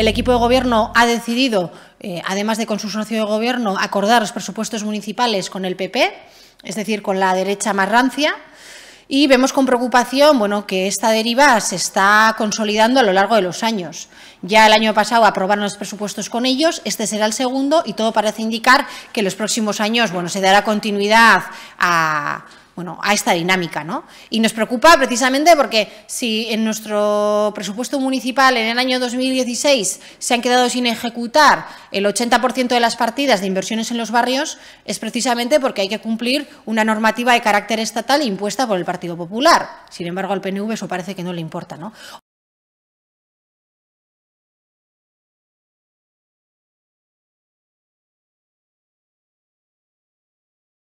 el equipo de gobierno ha decidido, eh, además de con su socio de gobierno, acordar los presupuestos municipales con el PP, es decir, con la derecha más rancia, y vemos con preocupación bueno, que esta deriva se está consolidando a lo largo de los años. Ya el año pasado aprobaron los presupuestos con ellos, este será el segundo y todo parece indicar que en los próximos años bueno, se dará continuidad a bueno, a esta dinámica. ¿no? Y nos preocupa precisamente porque si en nuestro presupuesto municipal en el año 2016 se han quedado sin ejecutar el 80% de las partidas de inversiones en los barrios, es precisamente porque hay que cumplir una normativa de carácter estatal impuesta por el Partido Popular. Sin embargo, al PNV eso parece que no le importa. ¿no?